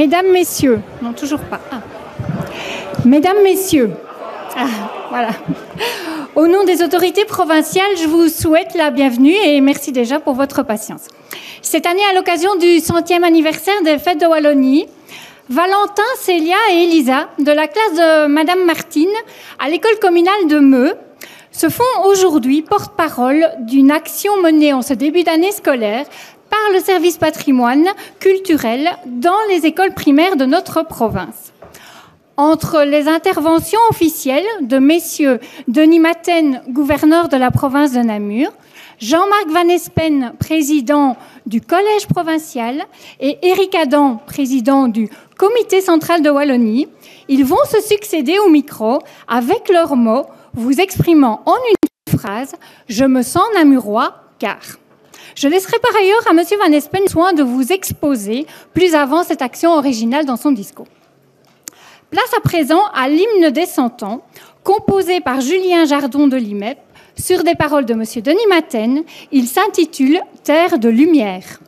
Mesdames, Messieurs, non toujours pas. Ah. Mesdames, Messieurs, ah, voilà. Au nom des autorités provinciales, je vous souhaite la bienvenue et merci déjà pour votre patience. Cette année, à l'occasion du centième anniversaire des fêtes de Wallonie, Valentin, Célia et Elisa, de la classe de Madame Martine, à l'école communale de Meux, se font aujourd'hui porte-parole d'une action menée en ce début d'année scolaire par le service patrimoine culturel dans les écoles primaires de notre province. Entre les interventions officielles de messieurs Denis Maten, gouverneur de la province de Namur, Jean-Marc Van Espen, président du Collège provincial, et Éric Adam, président du Comité central de Wallonie, ils vont se succéder au micro avec leurs mots, vous exprimant en une phrase Je me sens namurois car. Je laisserai par ailleurs à M. Van Espen soin de vous exposer plus avant cette action originale dans son discours. Place à présent à l'hymne des cent ans, composé par Julien Jardon de Limep, sur des paroles de M. Denis Maten. Il s'intitule Terre de lumière.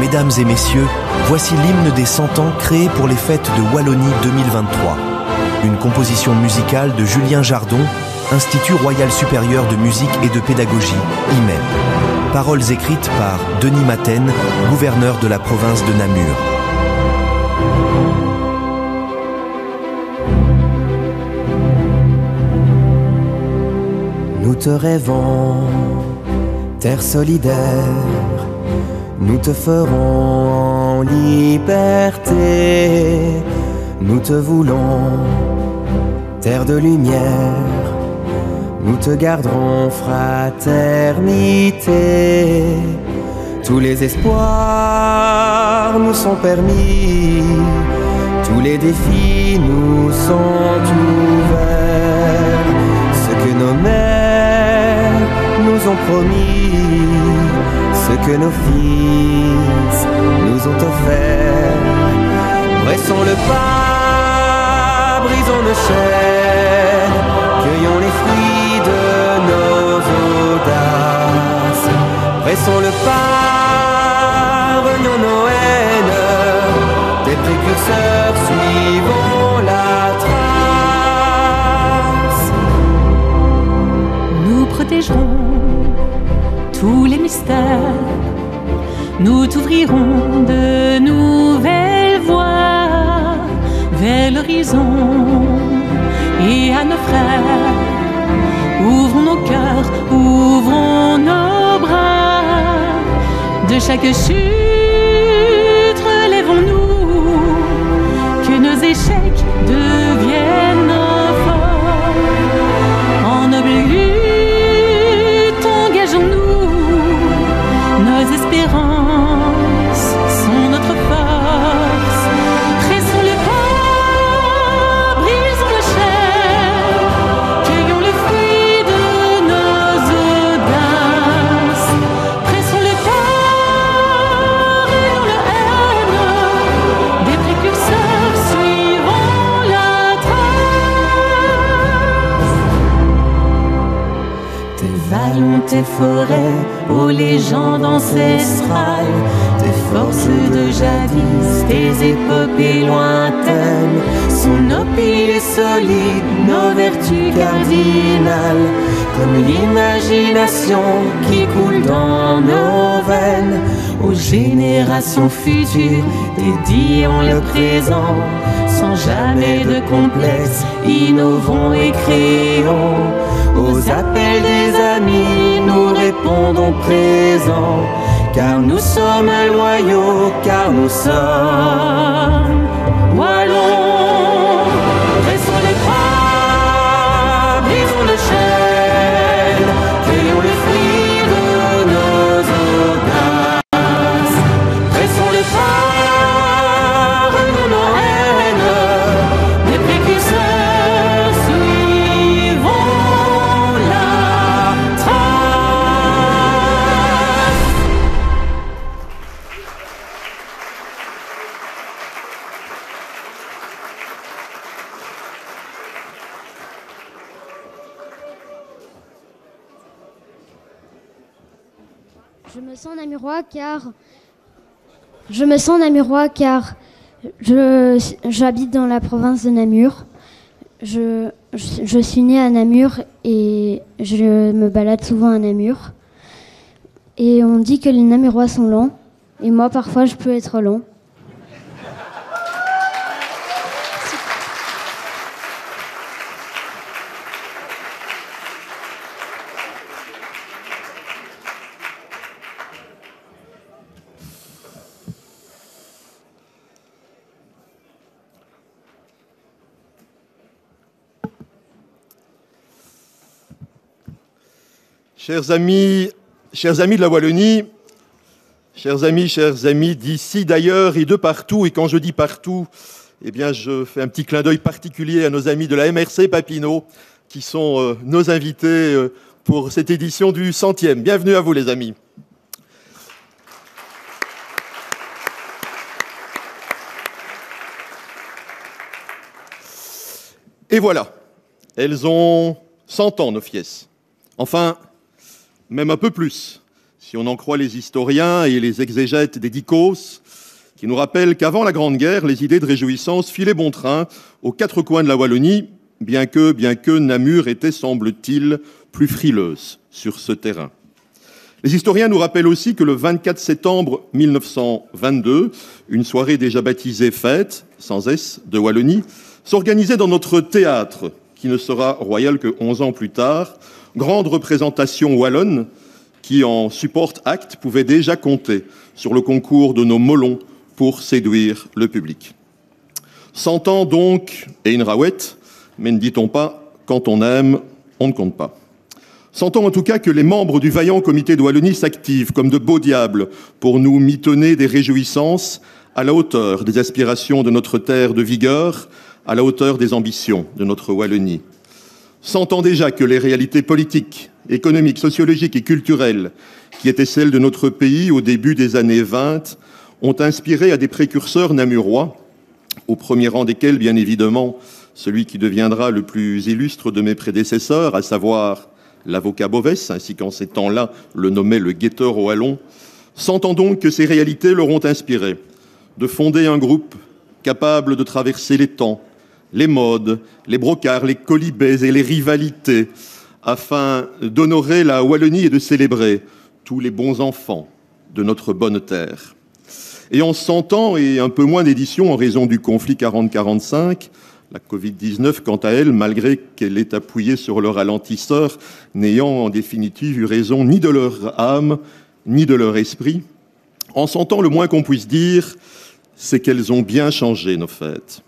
Mesdames et messieurs, voici l'hymne des 100 ans créé pour les fêtes de Wallonie 2023. Une composition musicale de Julien Jardon, Institut Royal Supérieur de Musique et de Pédagogie, IMEP. Paroles écrites par Denis Maten, gouverneur de la province de Namur. Nous te rêvons, terre solidaire, nous te ferons liberté, nous te voulons, terre de lumière, nous te garderons fraternité. Tous les espoirs nous sont permis, tous les défis nous sont ouverts. Ce que nos mères nous ont promis, ce que nos fils nous ont offert. Bressons le pas, brisons nos chaînes, cueillons les fruits de nos audaces. Pressons le pas, renions nos haines, des précurseurs suivons la trace. Nous protégerons tous les mystères. Nous t'ouvrirons de nouvelles voies vers l'horizon et à nos frères. Ouvrons nos cœurs, ouvrons nos bras. De chaque chute, relèvons-nous. Que nos échecs deviennent tes forêts, aux légendes ancestrales, tes forces de jadis, tes épopées lointaines, sont nos piliers solides, nos vertus cardinales, comme l'imagination qui coule dans nos veines. Aux générations futures, dédions le présent, sans jamais de complexe, innovons et créons. Aux appels des amis, répondons présents, car nous sommes loyaux, car nous sommes je me sens namurois car j'habite dans la province de Namur. Je suis née à Namur et je me balade souvent à Namur. Et on dit que les Namurois sont lents. Et moi, parfois, je peux être lent. Chers amis, chers amis de la Wallonie, chers amis, chers amis d'ici, d'ailleurs et de partout, et quand je dis partout, eh bien, je fais un petit clin d'œil particulier à nos amis de la MRC Papineau, qui sont euh, nos invités euh, pour cette édition du centième. Bienvenue à vous, les amis. Et voilà, elles ont 100 ans, nos fiesses. Enfin, même un peu plus, si on en croit les historiens et les exégètes des dicos, qui nous rappellent qu'avant la Grande Guerre, les idées de réjouissance filaient bon train aux quatre coins de la Wallonie, bien que, bien que Namur était, semble-t-il, plus frileuse sur ce terrain. Les historiens nous rappellent aussi que le 24 septembre 1922, une soirée déjà baptisée Fête, sans S, de Wallonie, s'organisait dans notre théâtre, qui ne sera royal que 11 ans plus tard, grande représentation wallonne qui, en support acte, pouvait déjà compter sur le concours de nos molons pour séduire le public. Cent ans donc, et une rawette, mais ne dit-on pas, quand on aime, on ne compte pas. Cent ans en tout cas que les membres du vaillant comité de Wallonie s'activent comme de beaux diables pour nous mitonner des réjouissances à la hauteur des aspirations de notre terre de vigueur, à la hauteur des ambitions de notre Wallonie sentant déjà que les réalités politiques, économiques, sociologiques et culturelles qui étaient celles de notre pays au début des années 20 ont inspiré à des précurseurs namurois, au premier rang desquels, bien évidemment, celui qui deviendra le plus illustre de mes prédécesseurs, à savoir l'avocat Bovès, ainsi qu'en ces temps-là le nommait le guetteur au Hallon, sentant donc que ces réalités leur ont inspiré de fonder un groupe capable de traverser les temps, les modes, les brocards, les colibets et les rivalités, afin d'honorer la Wallonie et de célébrer tous les bons enfants de notre bonne terre. Et en 100 ans et un peu moins d'éditions en raison du conflit 40-45, la Covid-19, quant à elle, malgré qu'elle est appuyée sur le ralentisseur, n'ayant en définitive eu raison ni de leur âme, ni de leur esprit, en 100 ans, le moins qu'on puisse dire, c'est qu'elles ont bien changé nos fêtes.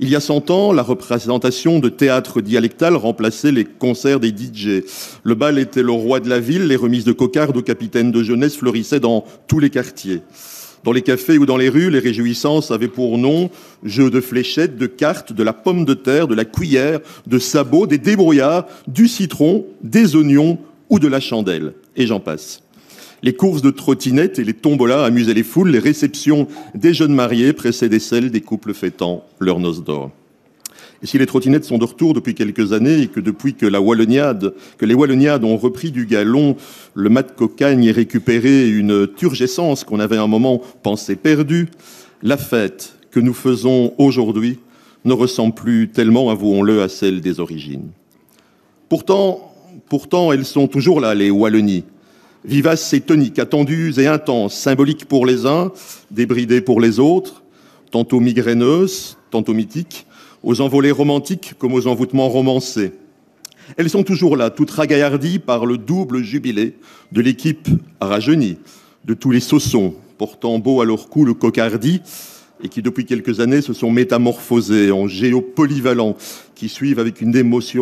Il y a 100 ans, la représentation de théâtre dialectal remplaçait les concerts des DJ. Le bal était le roi de la ville, les remises de cocarde aux capitaines de jeunesse fleurissaient dans tous les quartiers. Dans les cafés ou dans les rues, les réjouissances avaient pour nom jeux de fléchettes, de cartes, de la pomme de terre, de la cuillère, de sabots, des débrouillards, du citron, des oignons ou de la chandelle. Et j'en passe. Les courses de trottinettes et les tombolas amusaient les foules, les réceptions des jeunes mariés précédaient celles des couples fêtant leur noces d'or. Et si les trottinettes sont de retour depuis quelques années et que depuis que la Walloniade, que les Walloniades ont repris du galon, le mat de cocagne et récupéré une turgescence qu'on avait un moment pensé perdue, la fête que nous faisons aujourd'hui ne ressemble plus tellement, avouons-le, à celle des origines. Pourtant, pourtant, elles sont toujours là, les Wallonies, vivaces et toniques, attendues et intenses, symboliques pour les uns, débridées pour les autres, tantôt migraineuses, tantôt mythiques, aux envolées romantiques comme aux envoûtements romancés. Elles sont toujours là, toutes ragaillardies par le double jubilé de l'équipe rajeunie, de tous les saussons, portant beau à leur cou le cocardi, et qui depuis quelques années se sont métamorphosés en géopolyvalents, qui suivent avec une,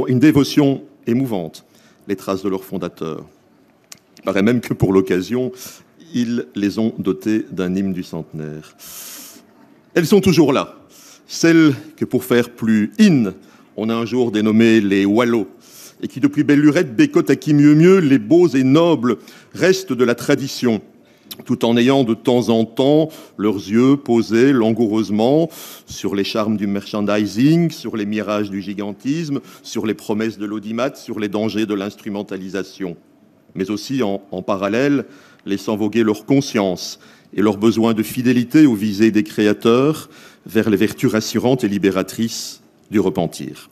une dévotion émouvante les traces de leur fondateur. Paraît même que pour l'occasion, ils les ont dotés d'un hymne du centenaire. Elles sont toujours là, celles que pour faire plus in, on a un jour dénommé les Wallows, et qui depuis belle lurette bécotent à qui mieux mieux les beaux et nobles restes de la tradition, tout en ayant de temps en temps leurs yeux posés langoureusement sur les charmes du merchandising, sur les mirages du gigantisme, sur les promesses de l'audimat, sur les dangers de l'instrumentalisation. Mais aussi en, parallèle, laissant voguer leur conscience et leur besoin de fidélité aux visées des créateurs vers les vertus rassurantes et libératrices du repentir.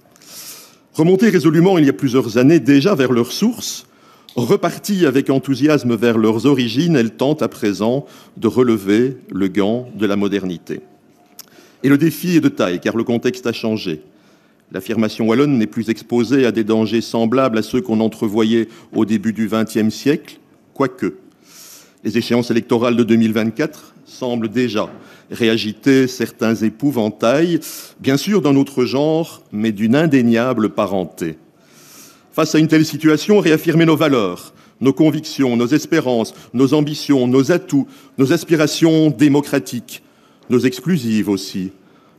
Remontés résolument il y a plusieurs années déjà vers leurs sources, repartis avec enthousiasme vers leurs origines, elles tentent à présent de relever le gant de la modernité. Et le défi est de taille, car le contexte a changé. L'affirmation wallonne n'est plus exposée à des dangers semblables à ceux qu'on entrevoyait au début du XXe siècle, quoique. Les échéances électorales de 2024 semblent déjà réagiter certains épouvantails, bien sûr d'un autre genre, mais d'une indéniable parenté. Face à une telle situation, réaffirmer nos valeurs, nos convictions, nos espérances, nos ambitions, nos atouts, nos aspirations démocratiques, nos exclusives aussi,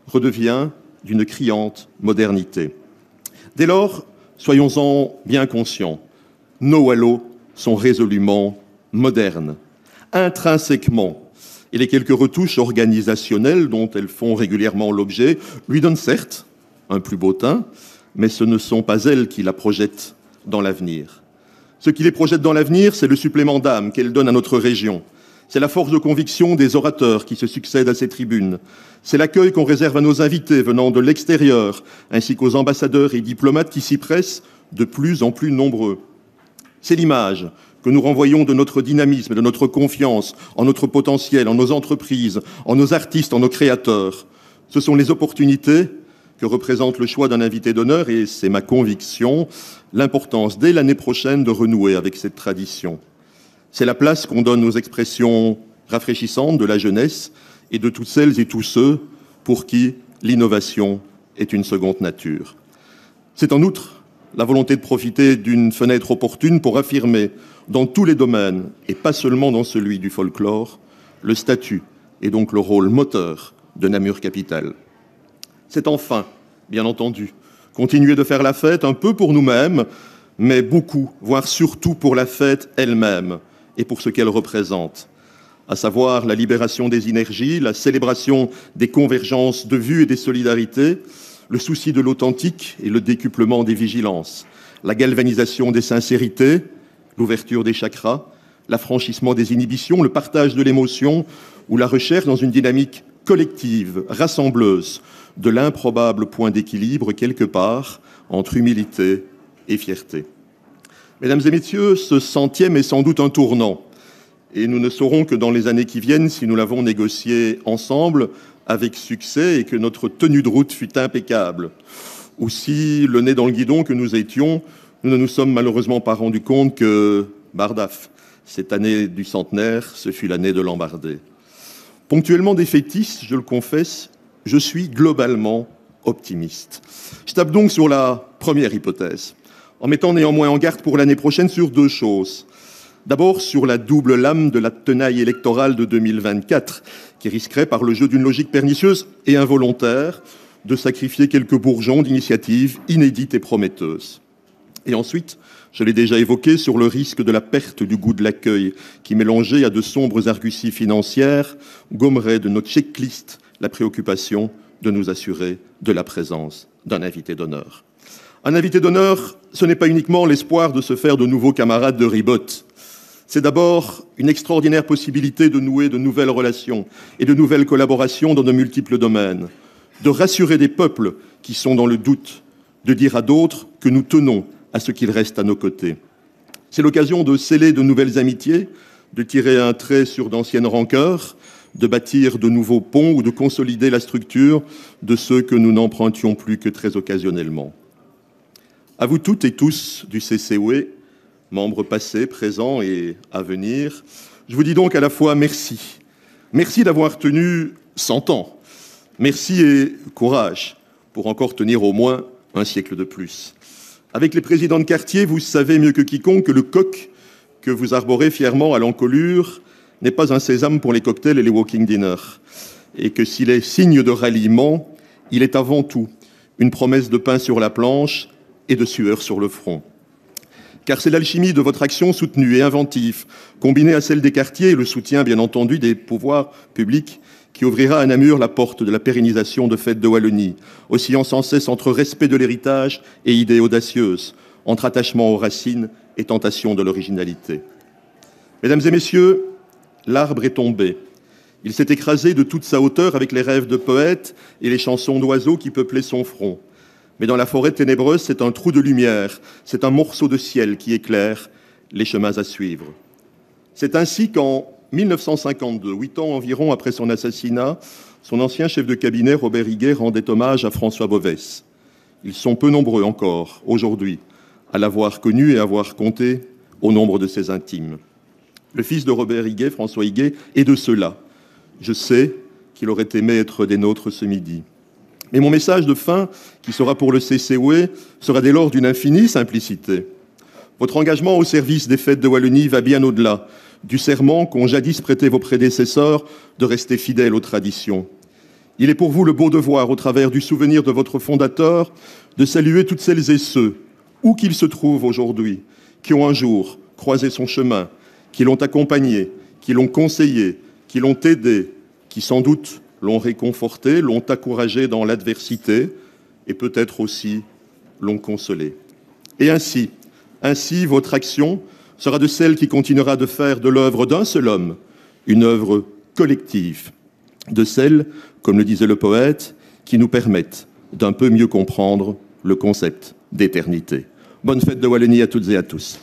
redevient d'une criante modernité. Dès lors, soyons-en bien conscients, nos wallos sont résolument modernes, intrinsèquement, et les quelques retouches organisationnelles dont elles font régulièrement l'objet lui donnent certes un plus beau teint, mais ce ne sont pas elles qui la projettent dans l'avenir. Ce qui les projette dans l'avenir, c'est le supplément d'âme qu'elles donnent à notre région. C'est la force de conviction des orateurs qui se succèdent à ces tribunes. C'est l'accueil qu'on réserve à nos invités venant de l'extérieur, ainsi qu'aux ambassadeurs et diplomates qui s'y pressent de plus en plus nombreux. C'est l'image que nous renvoyons de notre dynamisme, de notre confiance en notre potentiel, en nos entreprises, en nos artistes, en nos créateurs. Ce sont les opportunités que représente le choix d'un invité d'honneur et c'est ma conviction, l'importance dès l'année prochaine de renouer avec cette tradition. C'est la place qu'on donne aux expressions rafraîchissantes de la jeunesse et de toutes celles et tous ceux pour qui l'innovation est une seconde nature. C'est en outre la volonté de profiter d'une fenêtre opportune pour affirmer dans tous les domaines, et pas seulement dans celui du folklore, le statut et donc le rôle moteur de Namur Capital. C'est enfin, bien entendu, continuer de faire la fête un peu pour nous-mêmes, mais beaucoup, voire surtout pour la fête elle-même et pour ce qu'elle représente, à savoir la libération des énergies, la célébration des convergences de vues et des solidarités, le souci de l'authentique et le décuplement des vigilances, la galvanisation des sincérités, l'ouverture des chakras, l'affranchissement des inhibitions, le partage de l'émotion ou la recherche dans une dynamique collective, rassembleuse, de l'improbable point d'équilibre quelque part entre humilité et fierté. Mesdames et messieurs, ce centième est sans doute un tournant, et nous ne saurons que dans les années qui viennent si nous l'avons négocié ensemble avec succès et que notre tenue de route fut impeccable, ou si, le nez dans le guidon que nous étions, nous ne nous sommes malheureusement pas rendus compte que, bardaf, cette année du centenaire, ce fut l'année de l'embardé. Ponctuellement défaitiste, je le confesse, je suis globalement optimiste. Je tape donc sur la première hypothèse, en mettant néanmoins en garde pour l'année prochaine sur deux choses. D'abord sur la double lame de la tenaille électorale de 2024, qui risquerait par le jeu d'une logique pernicieuse et involontaire de sacrifier quelques bourgeons d'initiatives inédites et prometteuses. Et ensuite, je l'ai déjà évoqué, sur le risque de la perte du goût de l'accueil, qui, mélangé à de sombres arguties financières, gommerait de notre checklist la préoccupation de nous assurer de la présence d'un invité d'honneur. Un invité d'honneur, ce n'est pas uniquement l'espoir de se faire de nouveaux camarades de ribot. C'est d'abord une extraordinaire possibilité de nouer de nouvelles relations et de nouvelles collaborations dans de multiples domaines, de rassurer des peuples qui sont dans le doute, de dire à d'autres que nous tenons à ce qu'ils restent à nos côtés. C'est l'occasion de sceller de nouvelles amitiés, de tirer un trait sur d'anciennes rancœurs, de bâtir de nouveaux ponts ou de consolider la structure de ceux que nous n'empruntions plus que très occasionnellement. À vous toutes et tous du CCOE, membres passés, présents et à venir, je vous dis donc à la fois merci. Merci d'avoir tenu 100 ans. Merci et courage pour encore tenir au moins un siècle de plus. Avec les présidents de quartier, vous savez mieux que quiconque que le coq que vous arborez fièrement à l'encolure n'est pas un sésame pour les cocktails et les walking dinners, et que s'il est signe de ralliement, il est avant tout une promesse de pain sur la planche et de sueur sur le front. Car c'est l'alchimie de votre action soutenue et inventive, combinée à celle des quartiers et le soutien, bien entendu, des pouvoirs publics, qui ouvrira à Namur la porte de la pérennisation de fêtes de Wallonie, oscillant sans cesse entre respect de l'héritage et idées audacieuses, entre attachement aux racines et tentation de l'originalité. Mesdames et messieurs, l'arbre est tombé. Il s'est écrasé de toute sa hauteur avec les rêves de poètes et les chansons d'oiseaux qui peuplaient son front. Mais dans la forêt ténébreuse, c'est un trou de lumière, c'est un morceau de ciel qui éclaire les chemins à suivre. C'est ainsi qu'en 1952, huit ans environ après son assassinat, son ancien chef de cabinet, Robert Higuet, rendait hommage à François Bovès. Ils sont peu nombreux encore, aujourd'hui, à l'avoir connu et à avoir compté au nombre de ses intimes. Le fils de Robert Higuet, François Higuet, est de ceux-là. Je sais qu'il aurait aimé être des nôtres ce midi. Mais mon message de fin, qui sera pour le CCOE, sera dès lors d'une infinie simplicité. Votre engagement au service des fêtes de Wallonie va bien au-delà du serment qu'ont jadis prêté vos prédécesseurs de rester fidèles aux traditions. Il est pour vous le beau devoir, au travers du souvenir de votre fondateur, de saluer toutes celles et ceux, où qu'ils se trouvent aujourd'hui, qui ont un jour croisé son chemin, qui l'ont accompagné, qui l'ont conseillé, qui l'ont aidé, qui sans doute l'ont réconforté, l'ont encouragé dans l'adversité et peut-être aussi l'ont consolé. Et ainsi, ainsi votre action sera de celle qui continuera de faire de l'œuvre d'un seul homme une œuvre collective, de celle, comme le disait le poète, qui nous permettent d'un peu mieux comprendre le concept d'éternité. Bonne fête de Wallonie à toutes et à tous.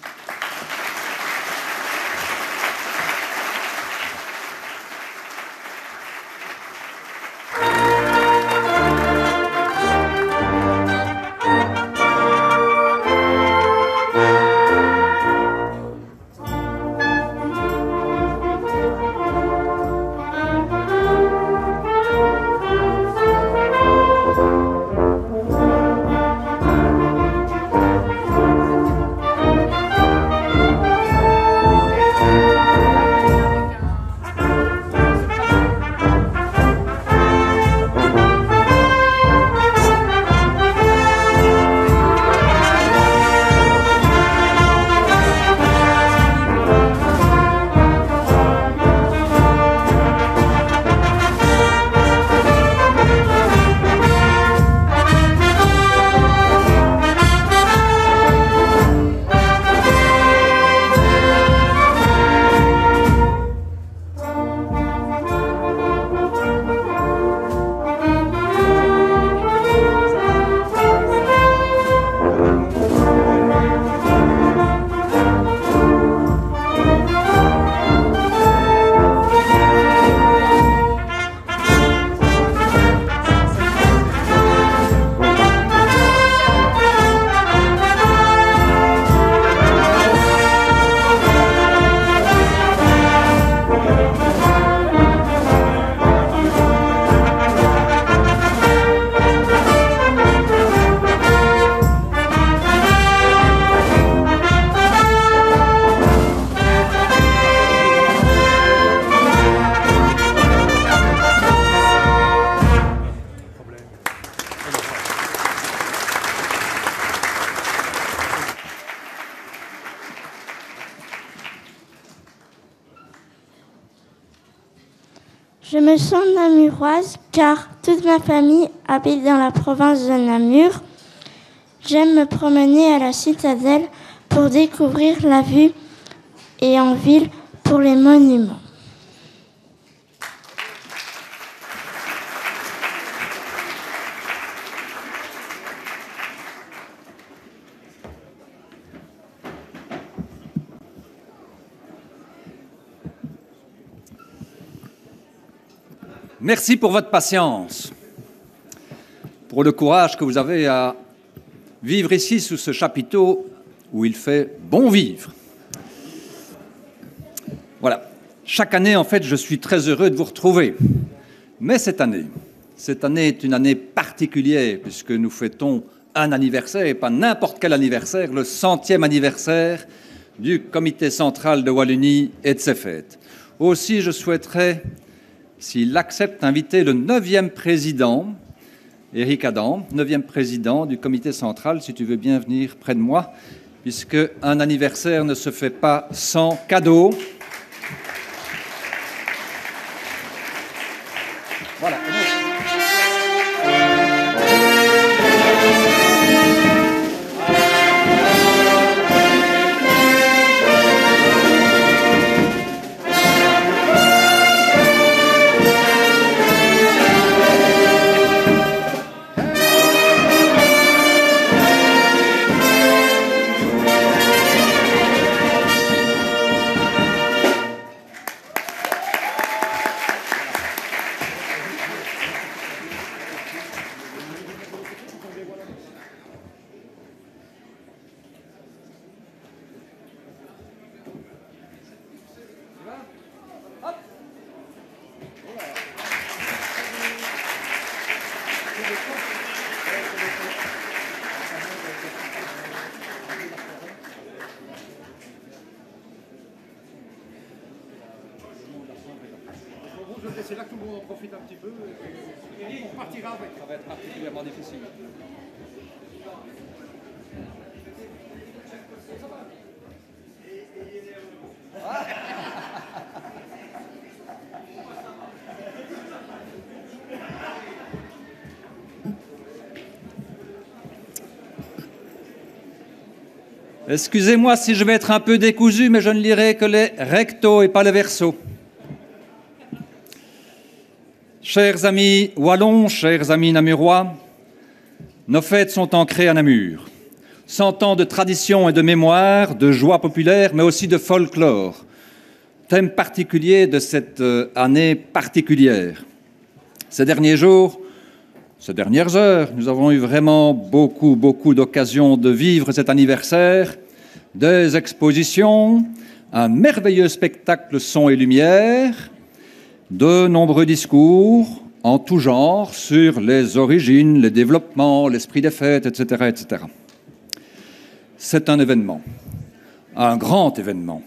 Je me sens namuroise car toute ma famille habite dans la province de Namur. J'aime me promener à la citadelle pour découvrir la vue et en ville pour les monuments. Merci pour votre patience, pour le courage que vous avez à vivre ici sous ce chapiteau où il fait bon vivre. Voilà. Chaque année, en fait, je suis très heureux de vous retrouver. Mais cette année, cette année est une année particulière puisque nous fêtons un anniversaire, et pas n'importe quel anniversaire, le centième anniversaire du comité central de Wallonie et de ses fêtes. Aussi, je souhaiterais s'il accepte d'inviter le neuvième président, Éric Adam, neuvième président du comité central, si tu veux bien venir près de moi, puisque un anniversaire ne se fait pas sans cadeau. Voilà. Excusez-moi si je vais être un peu décousu, mais je ne lirai que les rectos et pas les versos. Chers amis wallons, chers amis namurois, nos fêtes sont ancrées à Namur. Cent ans de tradition et de mémoire, de joie populaire, mais aussi de folklore. Thème particulier de cette euh, année particulière. Ces derniers jours, ces dernières heures, nous avons eu vraiment beaucoup, beaucoup d'occasions de vivre cet anniversaire, des expositions, un merveilleux spectacle son et lumière, de nombreux discours en tout genre sur les origines, les développements, l'esprit des fêtes, etc. etc. C'est un événement, un grand événement.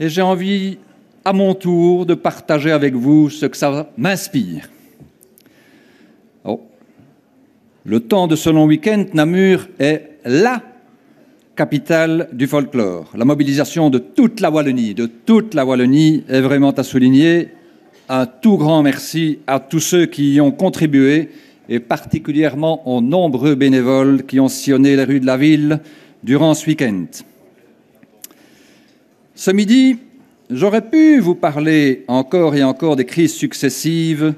Et j'ai envie, à mon tour, de partager avec vous ce que ça m'inspire. Le temps de ce long week-end, Namur est la capitale du folklore. La mobilisation de toute la Wallonie, de toute la Wallonie est vraiment à souligner. Un tout grand merci à tous ceux qui y ont contribué et particulièrement aux nombreux bénévoles qui ont sillonné les rues de la ville durant ce week-end. Ce midi, j'aurais pu vous parler encore et encore des crises successives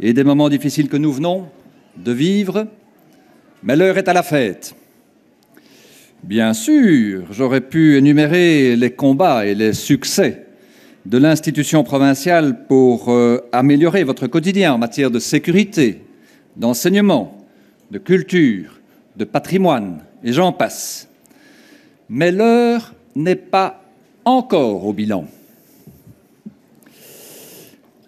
et des moments difficiles que nous venons de vivre, mais l'heure est à la fête. Bien sûr, j'aurais pu énumérer les combats et les succès de l'institution provinciale pour euh, améliorer votre quotidien en matière de sécurité, d'enseignement, de culture, de patrimoine, et j'en passe. Mais l'heure n'est pas encore au bilan.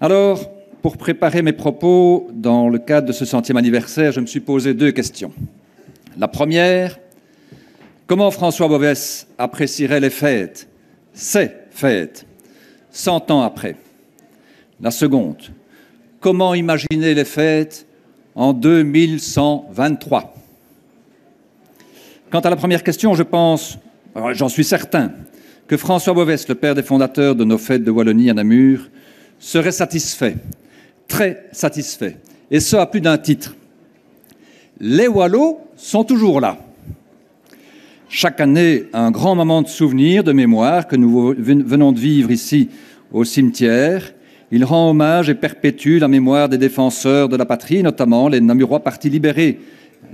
Alors, pour préparer mes propos dans le cadre de ce centième anniversaire, je me suis posé deux questions. La première, comment François Bovès apprécierait les fêtes, ces fêtes, cent ans après? La seconde, comment imaginer les fêtes en 2123 Quant à la première question, je pense, j'en suis certain, que François Bovès, le père des fondateurs de nos fêtes de Wallonie à Namur, serait satisfait très satisfait, et ce à plus d'un titre. Les Wallots sont toujours là. Chaque année, un grand moment de souvenir, de mémoire que nous venons de vivre ici au cimetière. Il rend hommage et perpétue la mémoire des défenseurs de la patrie, notamment les Namurois partis libérés,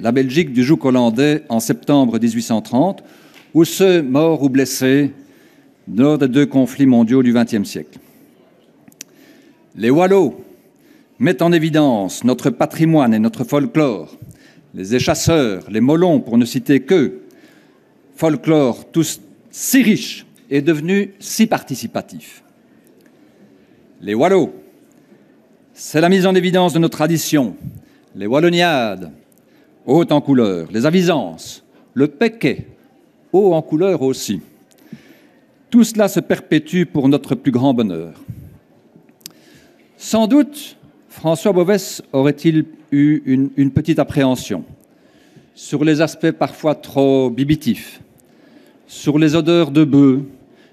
la Belgique du joug hollandais en septembre 1830, ou ceux morts ou blessés lors des deux conflits mondiaux du XXe siècle. Les Wallots mettent en évidence notre patrimoine et notre folklore. Les échasseurs, les molons, pour ne citer que, folklore tous si riche et devenu si participatif. Les Wallots, c'est la mise en évidence de nos traditions, les Walloniades, hautes en couleur, les avisances, le péquet, haut en couleur aussi. Tout cela se perpétue pour notre plus grand bonheur. Sans doute, François Bovès aurait-il eu une, petite appréhension sur les aspects parfois trop bibitifs, sur les odeurs de bœufs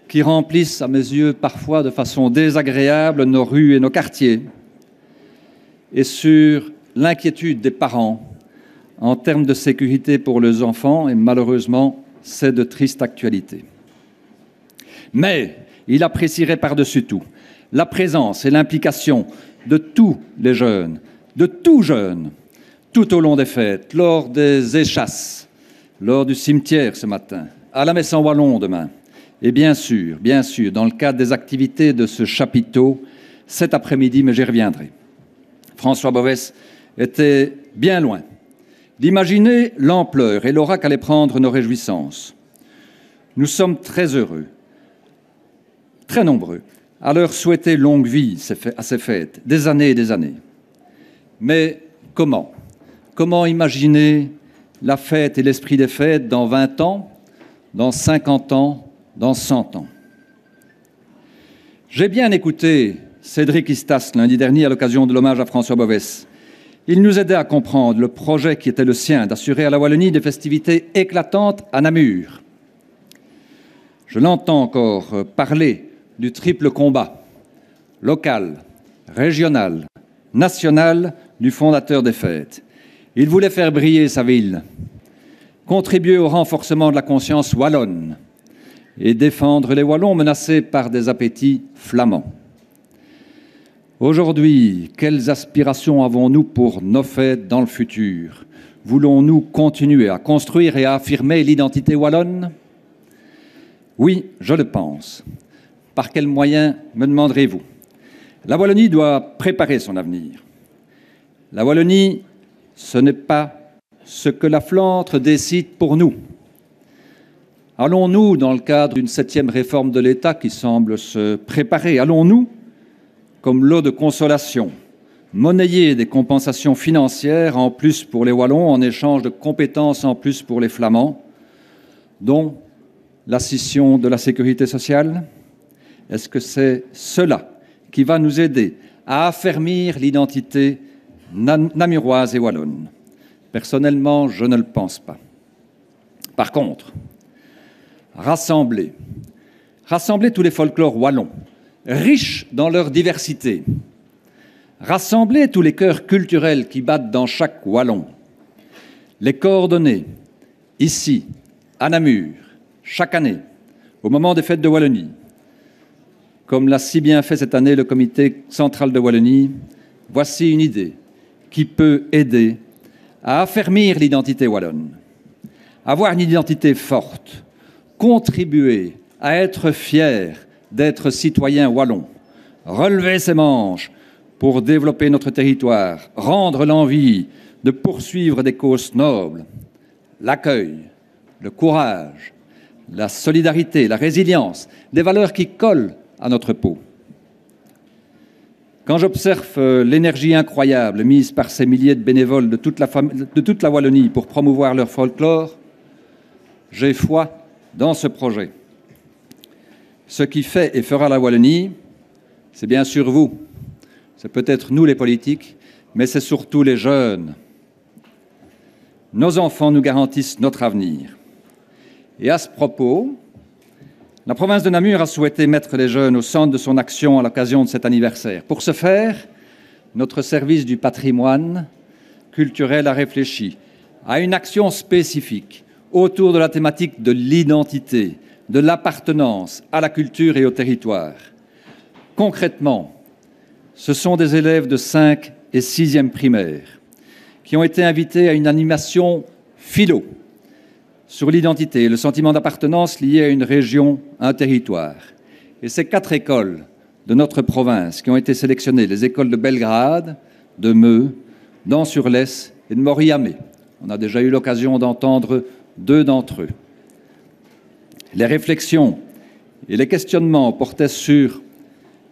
qui remplissent à mes yeux parfois de façon désagréable nos rues et nos quartiers, et sur l'inquiétude des parents en termes de sécurité pour les enfants, et malheureusement, c'est de triste actualité. Mais il apprécierait par-dessus tout la présence et l'implication de tous les jeunes, de tous jeunes, tout au long des fêtes, lors des échasses, lors du cimetière ce matin, à la messe en Wallon demain, et bien sûr, bien sûr, dans le cadre des activités de ce chapiteau cet après-midi, mais j'y reviendrai. François Bovès était bien loin d'imaginer l'ampleur et l'aura qu'allaient prendre nos réjouissances. Nous sommes très heureux, très nombreux, à leur souhaiter longue vie à ces fêtes, des années et des années. Mais comment? Comment imaginer la fête et l'esprit des fêtes dans 20 ans, dans 50 ans, dans 100 ans? J'ai bien écouté Cédric Istas lundi dernier à l'occasion de l'hommage à François Bovès. Il nous aidait à comprendre le projet qui était le sien d'assurer à la Wallonie des festivités éclatantes à Namur. Je l'entends encore euh, parler du triple combat local, régional, national du fondateur des fêtes. Il voulait faire briller sa ville, contribuer au renforcement de la conscience wallonne et défendre les Wallons menacés par des appétits flamands. Aujourd'hui, quelles aspirations avons-nous pour nos fêtes dans le futur? Voulons-nous continuer à construire et à affirmer l'identité wallonne? Oui, je le pense. Par quels moyens, me demanderez-vous? La Wallonie doit préparer son avenir. La Wallonie, ce n'est pas ce que la Flandre décide pour nous. Allons-nous, dans le cadre d'une septième réforme de l'État qui semble se préparer, allons-nous, comme lot de consolation, monnayer des compensations financières en plus pour les Wallons en échange de compétences en plus pour les Flamands, dont la scission de la sécurité sociale Est-ce que c'est cela qui va nous aider à affermir l'identité namuroise et wallonne? Personnellement, je ne le pense pas. Par contre, rassembler, rassembler tous les folklores wallons, riches dans leur diversité, rassembler tous les cœurs culturels qui battent dans chaque wallon, les coordonner ici, à Namur, chaque année, au moment des fêtes de Wallonie, comme l'a si bien fait cette année le comité central de Wallonie, voici une idée qui peut aider à affermir l'identité wallonne, avoir une identité forte, contribuer à être fier d'être citoyen wallon, relever ses manches pour développer notre territoire, rendre l'envie de poursuivre des causes nobles, l'accueil, le courage, la solidarité, la résilience, des valeurs qui collent à notre peau. Quand j'observe euh, l'énergie incroyable mise par ces milliers de bénévoles de toute, la de toute la Wallonie pour promouvoir leur folklore, j'ai foi dans ce projet. Ce qui fait et fera la Wallonie, c'est bien sûr vous, c'est peut-être nous les politiques, mais c'est surtout les jeunes. Nos enfants nous garantissent notre avenir. Et à ce propos, la province de Namur a souhaité mettre les jeunes au centre de son action à l'occasion de cet anniversaire. Pour ce faire, notre service du patrimoine culturel a réfléchi à une action spécifique autour de la thématique de l'identité, de l'appartenance à la culture et au territoire. Concrètement, ce sont des élèves de 5 et 6e primaire qui ont été invités à une animation philo sur l'identité le sentiment d'appartenance lié à une région, un territoire. Et ces quatre écoles de notre province qui ont été sélectionnées, les écoles de Belgrade, de Meux, d'Ans-sur-Lesse et de Moriamé. On a déjà eu l'occasion d'entendre deux d'entre eux. Les réflexions et les questionnements portaient sur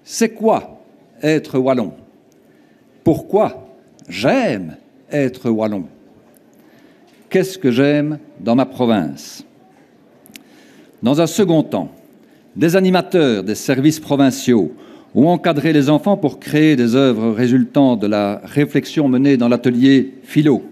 c'est quoi être wallon? Pourquoi j'aime être wallon? Qu'est-ce que j'aime dans ma province? Dans un second temps, des animateurs des services provinciaux ont encadré les enfants pour créer des œuvres résultant de la réflexion menée dans l'atelier philo.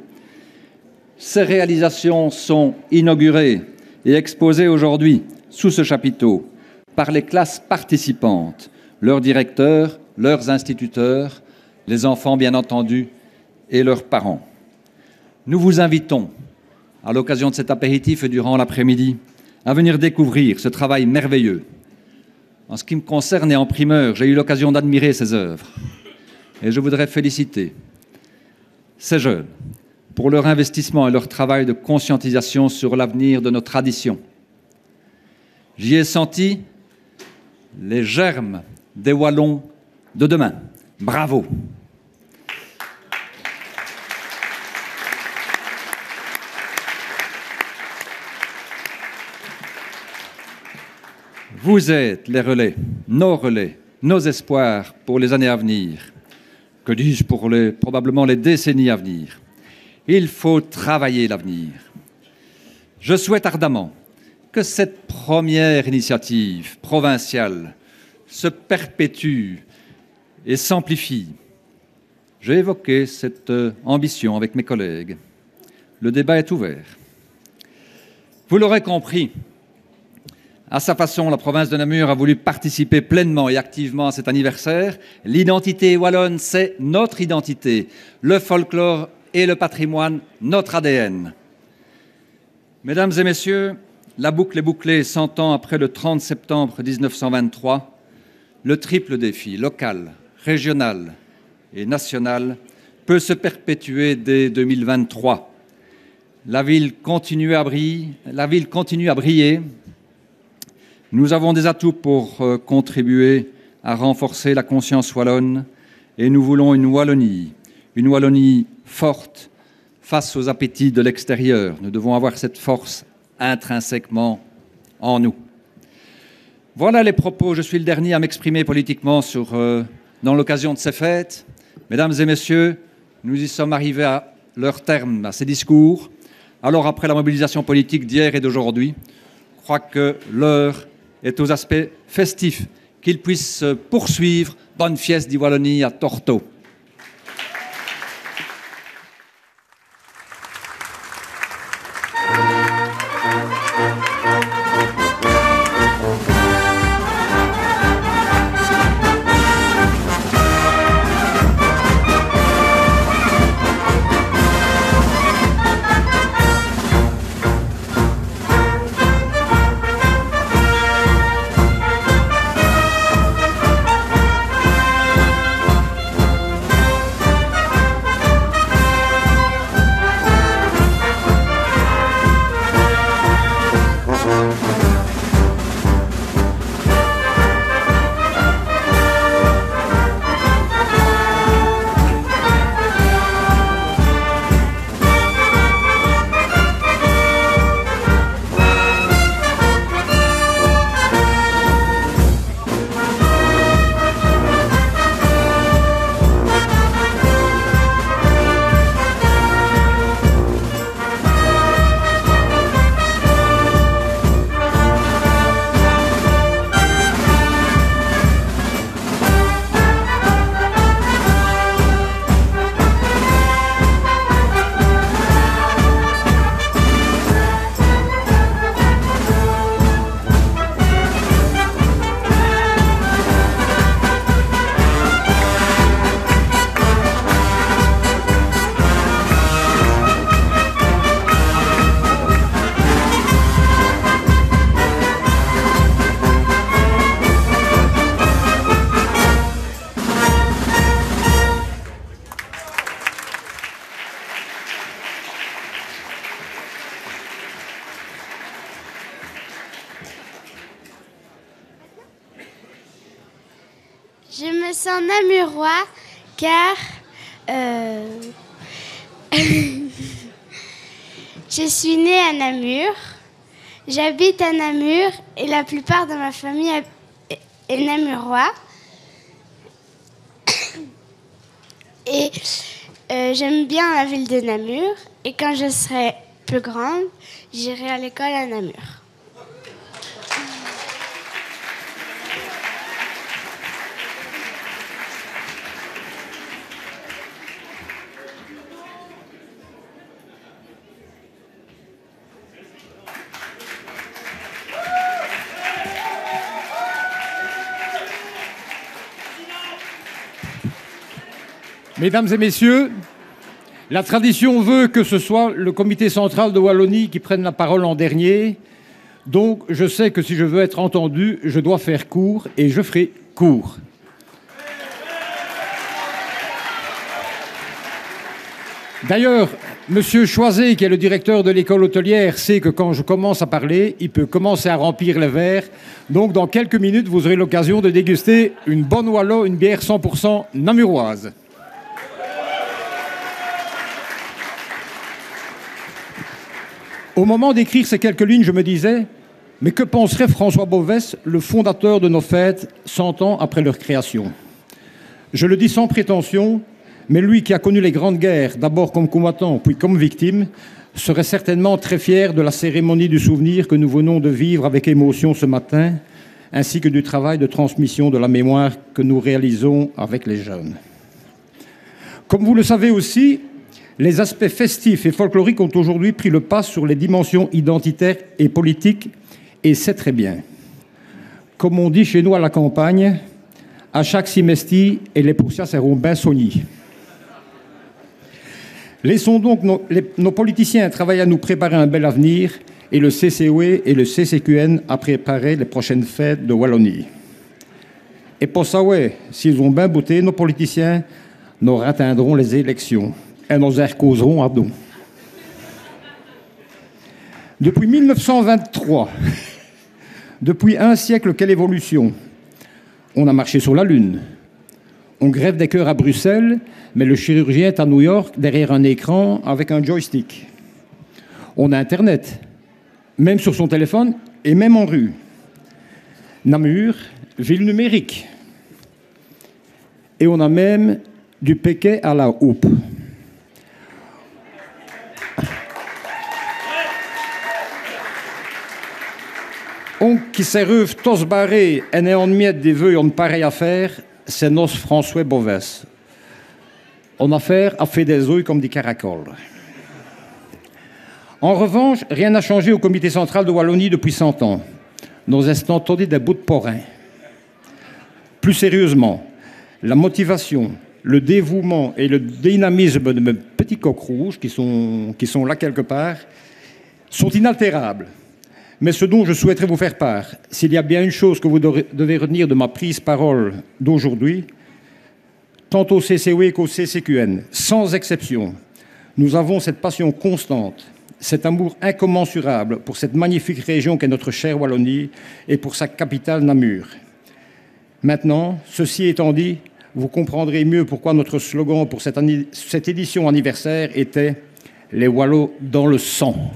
Ces réalisations sont inaugurées et exposées aujourd'hui sous ce chapiteau par les classes participantes, leurs directeurs, leurs instituteurs, les enfants bien entendu et leurs parents. Nous vous invitons à l'occasion de cet apéritif durant l'après-midi, à venir découvrir ce travail merveilleux. En ce qui me concerne et en primeur, j'ai eu l'occasion d'admirer ces œuvres. Et je voudrais féliciter ces jeunes pour leur investissement et leur travail de conscientisation sur l'avenir de nos traditions. J'y ai senti les germes des Wallons de demain. Bravo Vous êtes les relais, nos relais, nos espoirs pour les années à venir. Que dis-je pour les, probablement les décennies à venir? Il faut travailler l'avenir. Je souhaite ardemment que cette première initiative provinciale se perpétue et s'amplifie. J'ai évoqué cette euh, ambition avec mes collègues. Le débat est ouvert. Vous l'aurez compris, à sa façon, la province de Namur a voulu participer pleinement et activement à cet anniversaire. L'identité wallonne, c'est notre identité. Le folklore et le patrimoine, notre ADN. Mesdames et messieurs, la boucle est bouclée 100 ans après le 30 septembre 1923. Le triple défi, local, régional et national, peut se perpétuer dès 2023. La ville continue à briller, la ville continue à briller nous avons des atouts pour euh, contribuer à renforcer la conscience wallonne et nous voulons une Wallonie, une Wallonie forte face aux appétits de l'extérieur. Nous devons avoir cette force intrinsèquement en nous. Voilà les propos. Je suis le dernier à m'exprimer politiquement sur, euh, dans l'occasion de ces fêtes. Mesdames et messieurs, nous y sommes arrivés à leur terme, à ces discours. Alors, après la mobilisation politique d'hier et d'aujourd'hui, je crois que l'heure est aux aspects festifs, qu'il puisse poursuivre. Bonne fiesta di Wallonie à Torto. J'habite à Namur et la plupart de ma famille est- namurois. Et euh, j'aime bien la ville de Namur. Et quand je serai plus grande, j'irai à l'école à Namur. Mesdames et messieurs, la tradition veut que ce soit le comité central de Wallonie qui prenne la parole en dernier. Donc je sais que si je veux être entendu, je dois faire court et je ferai court. D'ailleurs, Monsieur Choiset, qui est le directeur de l'école hôtelière, sait que quand je commence à parler, il peut commencer à remplir les verres. Donc, dans quelques minutes, vous aurez l'occasion de déguster une bonne Wallo, une bière 100% namuroise. Au moment d'écrire ces quelques lignes, je me disais, mais que penserait François Bauvès, le fondateur de nos fêtes, 100 ans après leur création? Je le dis sans prétention, mais lui qui a connu les grandes guerres, d'abord comme combattant, puis comme victime, serait certainement très fier de la cérémonie du souvenir que nous venons de vivre avec émotion ce matin, ainsi que du travail de transmission de la mémoire que nous réalisons avec les jeunes. Comme vous le savez aussi, les aspects festifs et folkloriques ont aujourd'hui pris le pas sur les dimensions identitaires et politiques, et c'est très bien. Comme on dit chez nous à la campagne, à chaque simestie, et les poussières seront bien soignées. Laissons donc nos, politiciens travailler à nous préparer un bel avenir et le CCOE et le CCQN à préparer les prochaines fêtes de Wallonie. Et pour ça, s'ils ont bien bouté, nos politiciens, nous atteindrons les élections et nous y causerons à dos. Depuis 1923, depuis un siècle, quelle évolution On a marché sur la Lune. On grève des cœurs à Bruxelles, mais le chirurgien est à New York derrière un écran avec un joystick. On a Internet, même sur son téléphone et même en rue. Namur, ville numérique. Et on a même du péquet à la houppe. Qui s'est reuve tous barré et en miette des vœux en pareille affaire, c'est nos François Bovès. En affaire a fait des œufs comme des caracoles. En revanche, rien n'a changé au comité central de Wallonie depuis 100 ans. Nous avons entendu des bouts de porin. Plus sérieusement, la motivation, le dévouement et le dynamisme de mes petits coqs rouges, qui sont là quelque part, sont inaltérables. Mais ce dont je souhaiterais vous faire part, s'il y a bien une chose que vous devez retenir de ma prise parole d'aujourd'hui, tant au CCOE qu'au CCQN, sans exception, nous avons cette passion constante, cet amour incommensurable pour cette magnifique région qu'est notre chère Wallonie et pour sa capitale Namur. Maintenant, ceci étant dit, vous comprendrez mieux pourquoi notre slogan pour cette, édition anniversaire était Les Wallos dans le sang.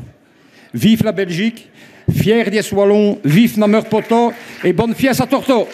Vive la Belgique, fier des Wallons, vive Namur Poto et bonne fiesta à Torto.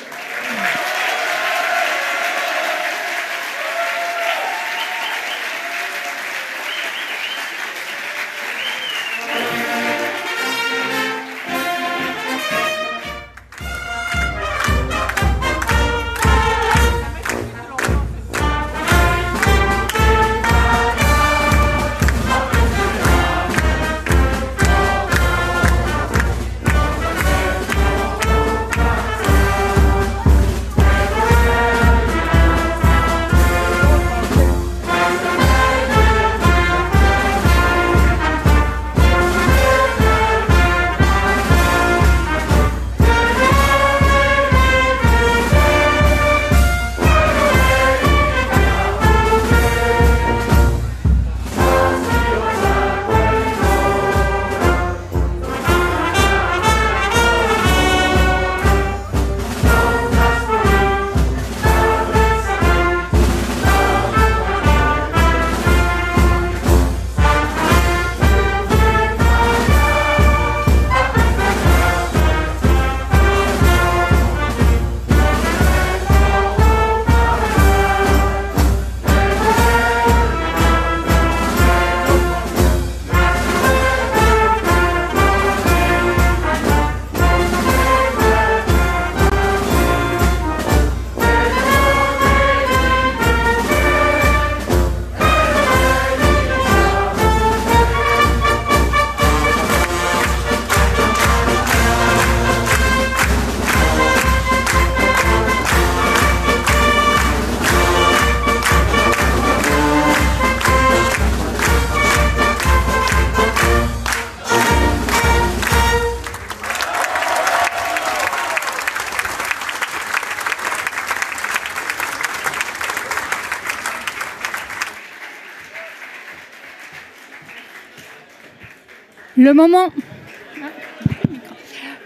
Le moment.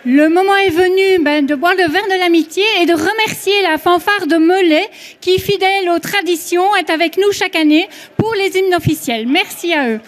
Est venu ben, de boire le verre de l'amitié et de remercier la fanfare de Melay qui, fidèle aux traditions, est avec nous chaque année pour les hymnes officiels. Merci à eux.